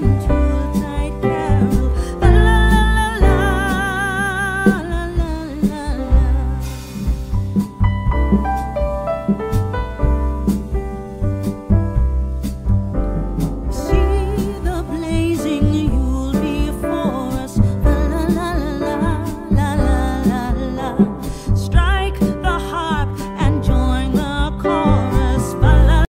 one, two.